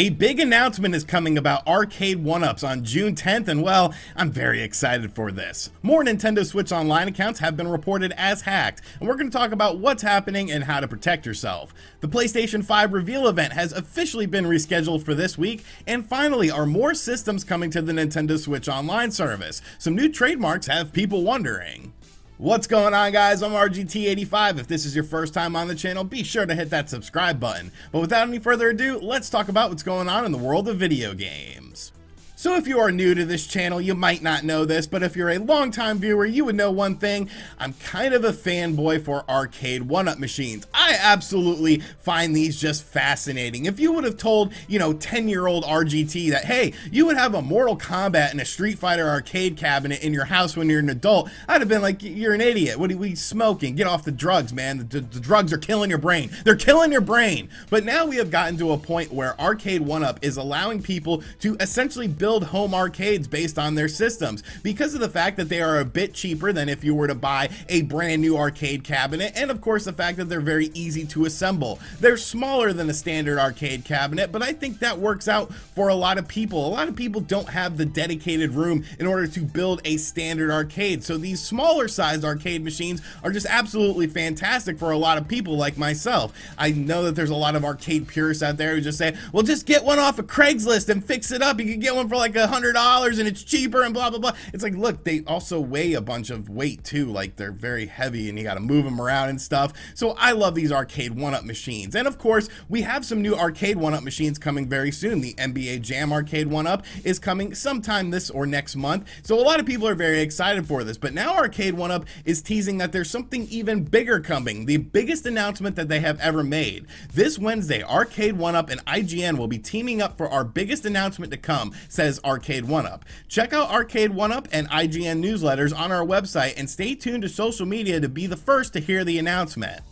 A big announcement is coming about Arcade1Ups on June 10th, and well, I'm very excited for this. More Nintendo Switch Online accounts have been reported as hacked, and we're going to talk about what's happening and how to protect yourself. The PlayStation 5 reveal event has officially been rescheduled for this week, and finally, are more systems coming to the Nintendo Switch Online service? Some new trademarks have people wondering. What's going on guys, I'm RGT85. If this is your first time on the channel, be sure to hit that subscribe button. But without any further ado, let's talk about what's going on in the world of video games. So if you are new to this channel, you might not know this, but if you're a longtime viewer, you would know one thing. I'm kind of a fanboy for Arcade1Up machines. I absolutely find these just fascinating. If you would have told, you know, 10-year-old RGT that, hey, you would have a Mortal Kombat and a Street Fighter arcade cabinet in your house when you're an adult, I'd have been like, you're an idiot. What are we smoking? Get off the drugs, man. The, the, the drugs are killing your brain. They're killing your brain. But now we have gotten to a point where Arcade1Up is allowing people to essentially build build home arcades based on their systems because of the fact that they are a bit cheaper than if you were to buy a brand new arcade cabinet and of course the fact that they're very easy to assemble. They're smaller than a standard arcade cabinet but I think that works out for a lot of people. A lot of people don't have the dedicated room in order to build a standard arcade so these smaller sized arcade machines are just absolutely fantastic for a lot of people like myself. I know that there's a lot of arcade purists out there who just say well just get one off of Craigslist and fix it up. You can get one for like a hundred dollars and it's cheaper and blah blah blah. It's like, look, they also weigh a bunch of weight too. Like they're very heavy and you got to move them around and stuff. So I love these Arcade1Up machines. And of course, we have some new Arcade1Up machines coming very soon. The NBA Jam Arcade1Up is coming sometime this or next month. So a lot of people are very excited for this. But now Arcade1Up is teasing that there's something even bigger coming. The biggest announcement that they have ever made. This Wednesday, Arcade1Up and IGN will be teaming up for our biggest announcement to come, says Arcade1Up. Check out Arcade1Up and IGN newsletters on our website and stay tuned to social media to be the first to hear the announcement.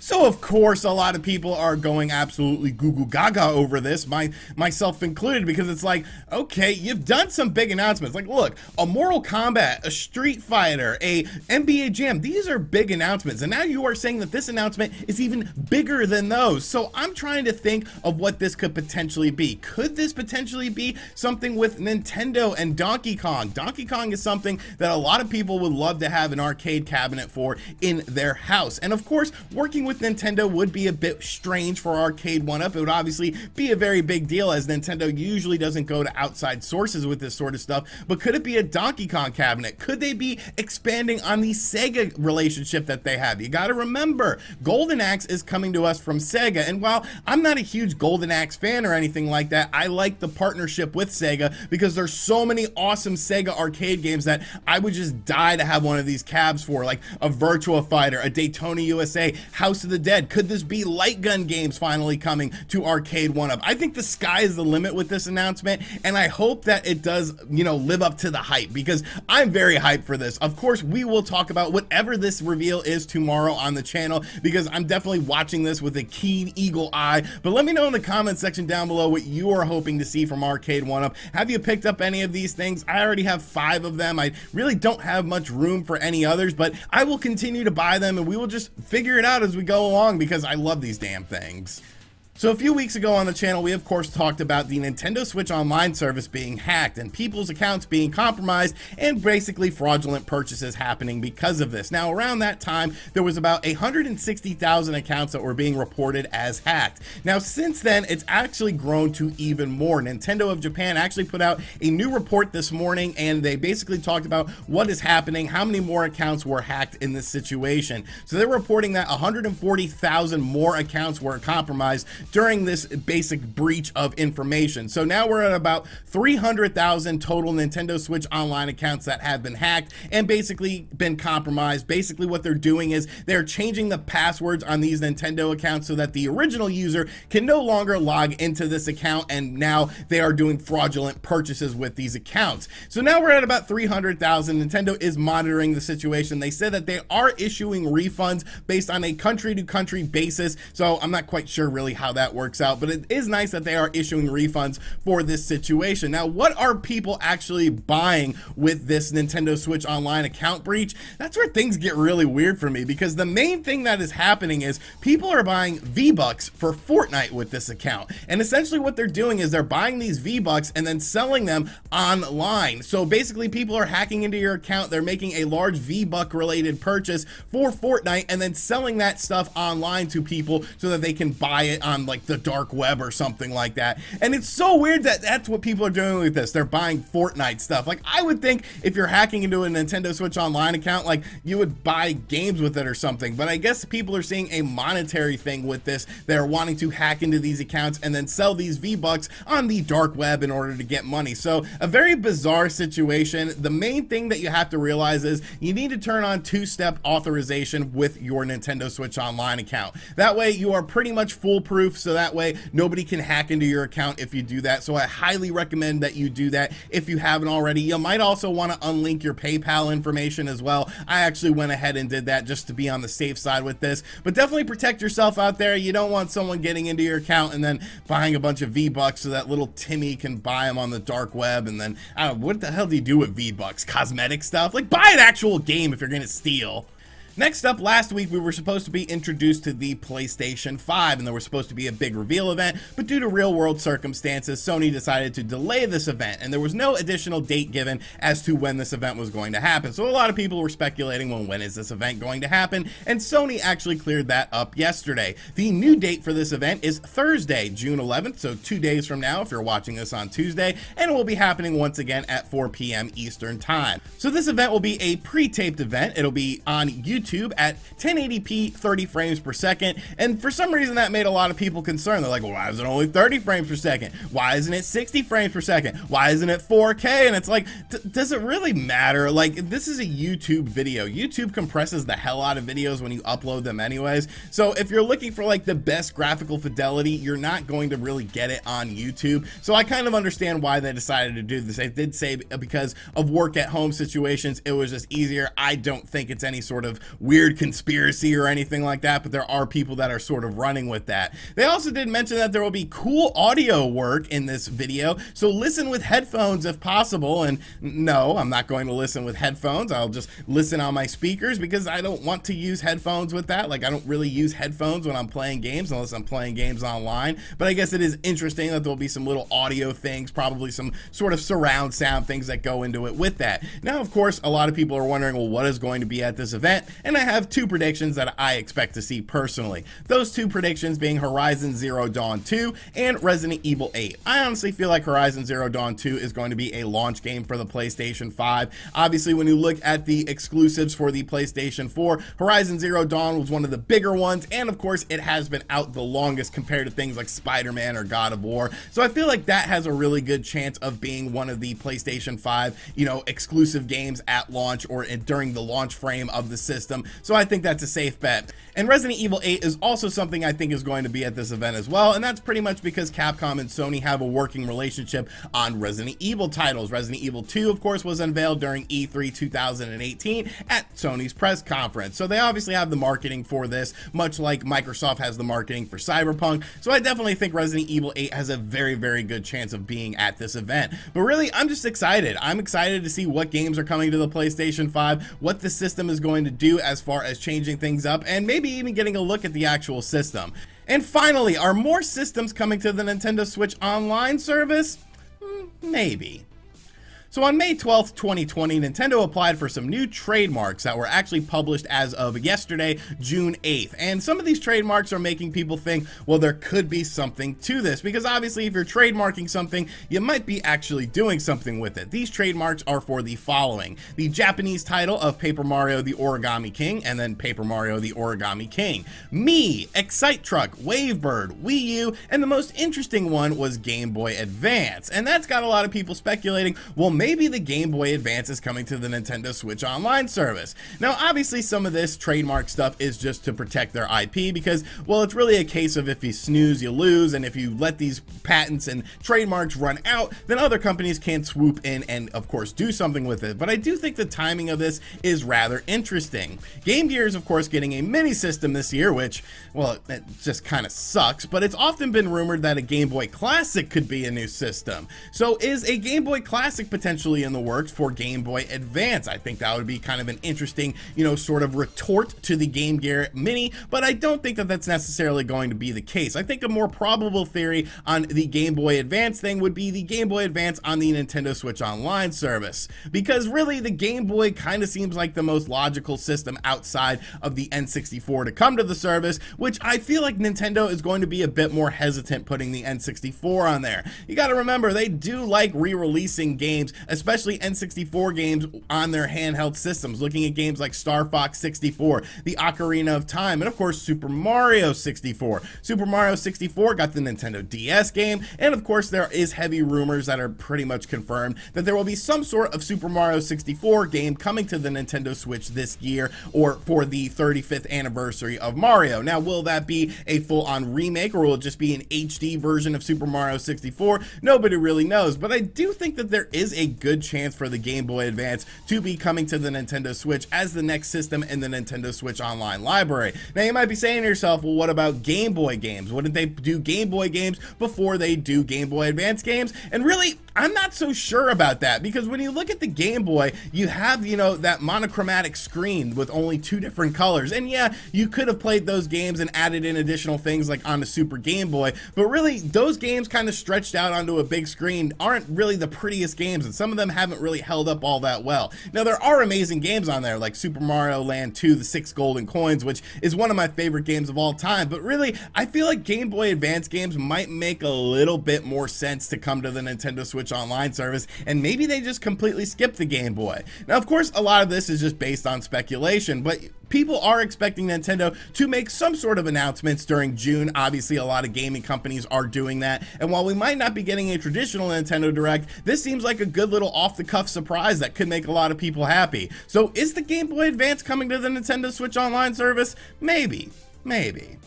So of course a lot of people are going absolutely goo gaga over this, my myself included, because it's like, okay, you've done some big announcements. Like, look, a Mortal Kombat, a Street Fighter, a NBA Jam, these are big announcements. And now you are saying that this announcement is even bigger than those. So I'm trying to think of what this could potentially be. Could this potentially be something with Nintendo and Donkey Kong? Donkey Kong is something that a lot of people would love to have an arcade cabinet for in their house. And of course, working with Nintendo would be a bit strange for Arcade1Up. It would obviously be a very big deal as Nintendo usually doesn't go to outside sources with this sort of stuff. But could it be a Donkey Kong cabinet? Could they be expanding on the Sega relationship that they have? You got to remember, Golden Axe is coming to us from Sega. And while I'm not a huge Golden Axe fan or anything like that, I like the partnership with Sega because there's so many awesome Sega arcade games that I would just die to have one of these cabs for, like a Virtua Fighter, a Daytona USA, House House of the Dead? Could this be light gun games finally coming to Arcade1Up? I think the sky is the limit with this announcement, and I hope that it does, you know, live up to the hype because I'm very hyped for this. Of course, we will talk about whatever this reveal is tomorrow on the channel because I'm definitely watching this with a keen eagle eye. But let me know in the comment section down below what you are hoping to see from Arcade1Up. Have you picked up any of these things? I already have five of them. I really don't have much room for any others, but I will continue to buy them and we will just figure it out as we go along because I love these damn things. So a few weeks ago on the channel, we of course talked about the Nintendo Switch Online service being hacked and people's accounts being compromised and basically fraudulent purchases happening because of this. Now around that time, there was about 160,000 accounts that were being reported as hacked. Now since then, it's actually grown to even more. Nintendo of Japan actually put out a new report this morning and they basically talked about what is happening, how many more accounts were hacked in this situation. So they're reporting that 140,000 more accounts were compromised during this basic breach of information. So now we're at about 300,000 total Nintendo Switch Online accounts that have been hacked and basically been compromised. Basically what they're doing is they're changing the passwords on these Nintendo accounts so that the original user can no longer log into this account and now they are doing fraudulent purchases with these accounts. So now we're at about 300,000. Nintendo is monitoring the situation. They said that they are issuing refunds based on a country to country basis. So I'm not quite sure really how that works out, but it is nice that they are issuing refunds for this situation. Now, what are people actually buying with this Nintendo Switch Online account breach? That's where things get really weird for me because the main thing that is happening is people are buying V-Bucks for Fortnite with this account. And essentially what they're doing is they're buying these V-Bucks and then selling them online. So basically people are hacking into your account, they're making a large V-Buck related purchase for Fortnite and then selling that stuff online to people so that they can buy it on like the dark web or something like that. And it's so weird that that's what people are doing with this. They're buying Fortnite stuff. Like I would think if you're hacking into a Nintendo Switch Online account, like you would buy games with it or something. But I guess people are seeing a monetary thing with this. They're wanting to hack into these accounts and then sell these V-Bucks on the dark web in order to get money. So a very bizarre situation. The main thing that you have to realize is you need to turn on two-step authorization with your Nintendo Switch Online account. That way you are pretty much foolproof so that way nobody can hack into your account if you do that. So I highly recommend that you do that if you haven't already. You might also want to unlink your PayPal information as well. I actually went ahead and did that just to be on the safe side with this, but definitely protect yourself out there. You don't want someone getting into your account and then buying a bunch of V-Bucks so that little Timmy can buy them on the dark web and then, I don't know, what the hell do you do with V-Bucks? Cosmetic stuff? Like buy an actual game if you're going to steal. Next up, last week we were supposed to be introduced to the PlayStation 5 and there was supposed to be a big reveal event, but due to real world circumstances, Sony decided to delay this event and there was no additional date given as to when this event was going to happen. So a lot of people were speculating, well, when is this event going to happen? And Sony actually cleared that up yesterday. The new date for this event is Thursday, June 11th, so two days from now if you're watching this on Tuesday, and it will be happening once again at 4 p.m. Eastern Time. So this event will be a pre-taped event. It'll be on YouTube YouTube at 1080p 30 frames per second. And for some reason that made a lot of people concerned. They're like well, why is it only 30 frames per second? Why isn't it 60 frames per second? Why isn't it 4k and it's like does it really matter? Like this is a YouTube video. YouTube compresses the hell out of videos when you upload them anyways. So if you're looking for like the best graphical fidelity you're not going to really get it on YouTube. So I kind of understand why they decided to do this. They did say uh, because of work at home situations it was just easier. I don't think it's any sort of weird conspiracy or anything like that, but there are people that are sort of running with that. They also did mention that there will be cool audio work in this video, so listen with headphones if possible. And no, I'm not going to listen with headphones. I'll just listen on my speakers because I don't want to use headphones with that. Like, I don't really use headphones when I'm playing games unless I'm playing games online. But I guess it is interesting that there'll be some little audio things, probably some sort of surround sound things that go into it with that. Now, of course, a lot of people are wondering, well, what is going to be at this event? And I have two predictions that I expect to see personally. Those two predictions being Horizon Zero Dawn 2 and Resident Evil 8. I honestly feel like Horizon Zero Dawn 2 is going to be a launch game for the PlayStation 5. Obviously, when you look at the exclusives for the PlayStation 4, Horizon Zero Dawn was one of the bigger ones, and of course, it has been out the longest compared to things like Spider-Man or God of War. So I feel like that has a really good chance of being one of the PlayStation 5, you know, exclusive games at launch or during the launch frame of the system system, so I think that's a safe bet. And Resident Evil 8 is also something I think is going to be at this event as well, and that's pretty much because Capcom and Sony have a working relationship on Resident Evil titles. Resident Evil 2, of course, was unveiled during E3 2018 at Sony's press conference, so they obviously have the marketing for this, much like Microsoft has the marketing for Cyberpunk, so I definitely think Resident Evil 8 has a very, very good chance of being at this event. But really, I'm just excited. I'm excited to see what games are coming to the PlayStation 5, what the system is going to do as far as changing things up and maybe even getting a look at the actual system. And finally, are more systems coming to the Nintendo Switch Online service? Hmm, maybe. So on May 12th, 2020, Nintendo applied for some new trademarks that were actually published as of yesterday, June 8th. And some of these trademarks are making people think, well, there could be something to this, because obviously if you're trademarking something, you might be actually doing something with it. These trademarks are for the following. The Japanese title of Paper Mario the Origami King, and then Paper Mario the Origami King. Me, Excite Truck, Wavebird, Wii U, and the most interesting one was Game Boy Advance. And that's got a lot of people speculating, well, maybe the Game Boy Advance is coming to the Nintendo Switch Online service. Now, obviously, some of this trademark stuff is just to protect their IP because, well, it's really a case of if you snooze, you lose, and if you let these patents and trademarks run out, then other companies can't swoop in and, of course, do something with it. But I do think the timing of this is rather interesting. Game Gear is, of course, getting a mini system this year, which, well, it just kind of sucks, but it's often been rumored that a Game Boy Classic could be a new system. So is a Game Boy Classic potentially in the works for Game Boy Advance? I think that would be kind of an interesting, you know, sort of retort to the Game Gear Mini, but I don't think that that's necessarily going to be the case. I think a more probable theory on the Game Boy Advance thing would be the Game Boy Advance on the Nintendo Switch Online service, because really the Game Boy kind of seems like the most logical system outside of the N64 to come to the service, which I feel like Nintendo is going to be a bit more hesitant putting the N64 on there. You got to remember, they do like re-releasing games, especially N64 games on their handheld systems, looking at games like Star Fox 64, the Ocarina of Time, and of course Super Mario 64. Super Mario 64 got the Nintendo DS game, and of course there is heavy rumors that are pretty much confirmed that there will be some sort of Super Mario 64 game coming to the Nintendo Switch this year or for the 35th anniversary of Mario. Now, will that be a full-on remake or will it just be an HD version of Super Mario 64? Nobody really knows, but I do think that there is a good chance for the Game Boy Advance to be coming to the Nintendo Switch as the next system in the Nintendo Switch Online library. Now, you might be saying to yourself, well, what about Game Boy games? Wouldn't they do Game Boy games before they do Game Boy Advance games? And really, I'm not so sure about that because when you look at the Game Boy, you have, you know, that monochromatic screen with only two different colors. And yeah, you could have played those games and added in additional things like on the Super Game Boy, but really those games kind of stretched out onto a big screen aren't really the prettiest games and some of them haven't really held up all that well. Now there are amazing games on there like Super Mario Land 2, The Six Golden Coins, which is one of my favorite games of all time, but really I feel like Game Boy Advance games might make a little bit more sense to come to the Nintendo Switch Switch Online service, and maybe they just completely skipped the Game Boy. Now, of course, a lot of this is just based on speculation, but people are expecting Nintendo to make some sort of announcements during June. Obviously, a lot of gaming companies are doing that. And while we might not be getting a traditional Nintendo Direct, this seems like a good little off-the-cuff surprise that could make a lot of people happy. So is the Game Boy Advance coming to the Nintendo Switch Online service? Maybe. Maybe.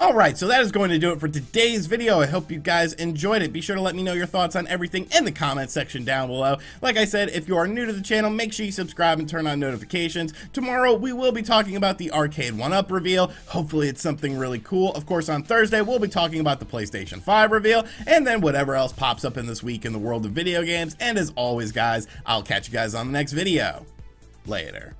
Alright, so that is going to do it for today's video. I hope you guys enjoyed it. Be sure to let me know your thoughts on everything in the comment section down below. Like I said, if you are new to the channel, make sure you subscribe and turn on notifications. Tomorrow, we will be talking about the Arcade1Up reveal. Hopefully, it's something really cool. Of course, on Thursday, we'll be talking about the PlayStation 5 reveal, and then whatever else pops up in this week in the world of video games. And as always, guys, I'll catch you guys on the next video. Later.